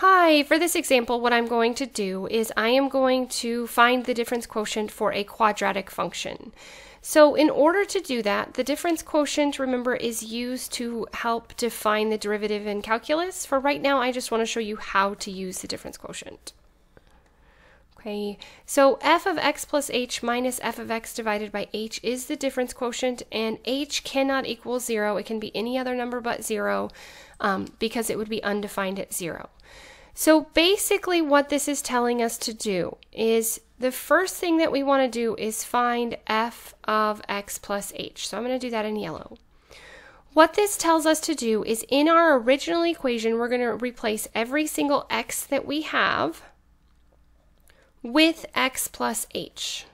Hi, for this example, what I'm going to do is I am going to find the difference quotient for a quadratic function. So in order to do that, the difference quotient, remember, is used to help define the derivative in calculus. For right now, I just want to show you how to use the difference quotient. Okay, so f of x plus h minus f of x divided by h is the difference quotient, and h cannot equal 0. It can be any other number but 0 um, because it would be undefined at 0. So basically what this is telling us to do is the first thing that we want to do is find f of x plus h. So I'm going to do that in yellow. What this tells us to do is in our original equation, we're going to replace every single x that we have with x plus h.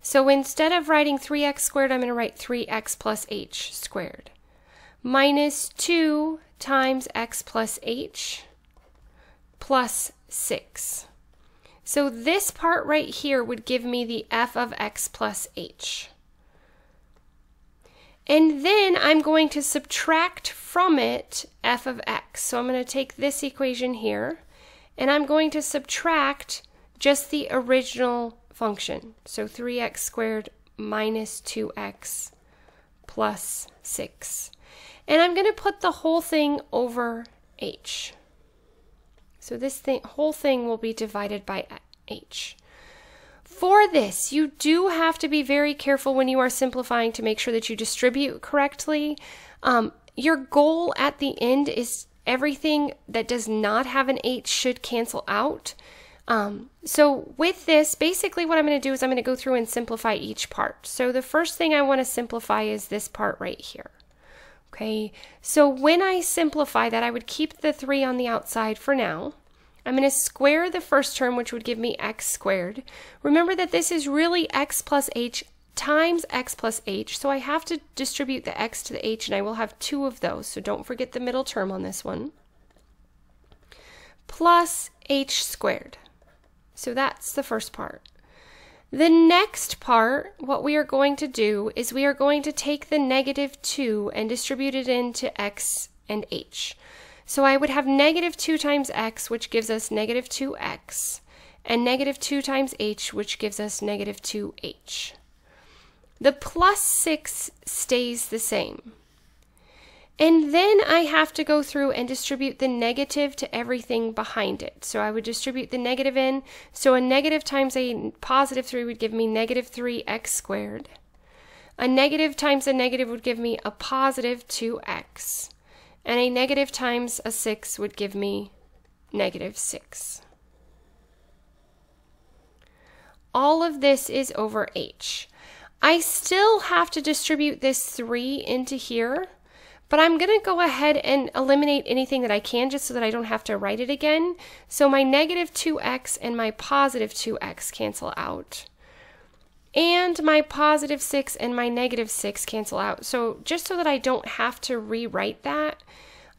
So instead of writing 3x squared, I'm going to write 3x plus h squared minus 2 times x plus h plus 6. So this part right here would give me the f of x plus h. And then I'm going to subtract from it f of x. So I'm going to take this equation here, and I'm going to subtract just the original function. So 3x squared minus 2x plus 6. And I'm going to put the whole thing over h. So this thing, whole thing will be divided by h. For this, you do have to be very careful when you are simplifying to make sure that you distribute correctly. Um, your goal at the end is everything that does not have an h should cancel out. Um, so with this, basically what I'm going to do is I'm going to go through and simplify each part. So the first thing I want to simplify is this part right here. Okay, so when I simplify that, I would keep the 3 on the outside for now. I'm going to square the first term, which would give me x squared. Remember that this is really x plus h times x plus h, so I have to distribute the x to the h, and I will have two of those, so don't forget the middle term on this one, plus h squared. So that's the first part. The next part, what we are going to do is we are going to take the negative 2 and distribute it into x and h. So I would have negative 2 times x, which gives us negative 2x, and negative 2 times h, which gives us negative 2h. The plus 6 stays the same. And then I have to go through and distribute the negative to everything behind it. So I would distribute the negative in. So a negative times a positive 3 would give me negative 3x squared. A negative times a negative would give me a positive 2x. And a negative times a 6 would give me negative 6. All of this is over h. I still have to distribute this 3 into here but I'm going to go ahead and eliminate anything that I can just so that I don't have to write it again. So my negative 2x and my positive 2x cancel out. And my positive 6 and my negative 6 cancel out. So just so that I don't have to rewrite that,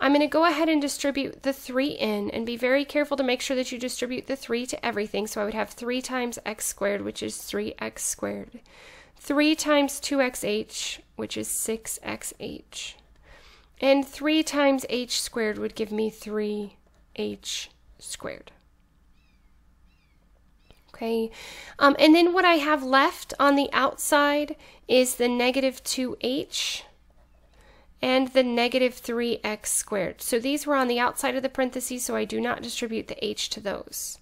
I'm going to go ahead and distribute the 3 in and be very careful to make sure that you distribute the 3 to everything. So I would have 3 times x squared, which is 3x squared. 3 times 2xh, which is 6xh. And 3 times h squared would give me 3h squared. Okay, um, and then what I have left on the outside is the negative 2h and the negative 3x squared. So these were on the outside of the parentheses, so I do not distribute the h to those.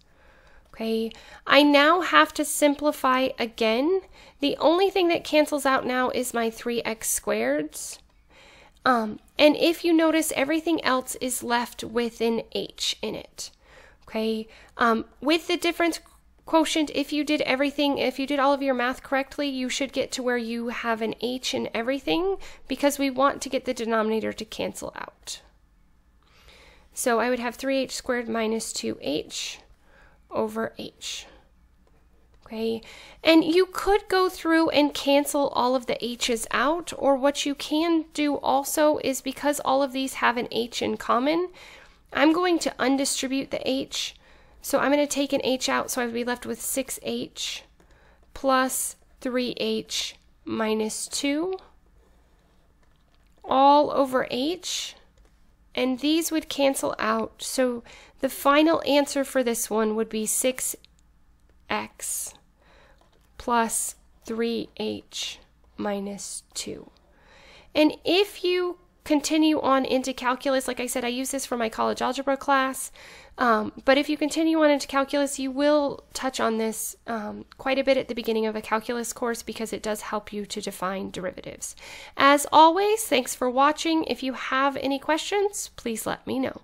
Okay, I now have to simplify again. The only thing that cancels out now is my 3x squareds. Um, and if you notice, everything else is left with an h in it. Okay, um, with the difference quotient, if you did everything, if you did all of your math correctly, you should get to where you have an h in everything because we want to get the denominator to cancel out. So I would have 3h squared minus 2h over h. Okay, and you could go through and cancel all of the h's out, or what you can do also is because all of these have an h in common, I'm going to undistribute the h. So I'm going to take an h out, so I would be left with 6h plus 3h minus 2 all over h. and these would cancel out. So the final answer for this one would be 6x plus 3h minus 2. And if you continue on into calculus, like I said, I use this for my college algebra class. Um, but if you continue on into calculus, you will touch on this um, quite a bit at the beginning of a calculus course because it does help you to define derivatives. As always, thanks for watching. If you have any questions, please let me know.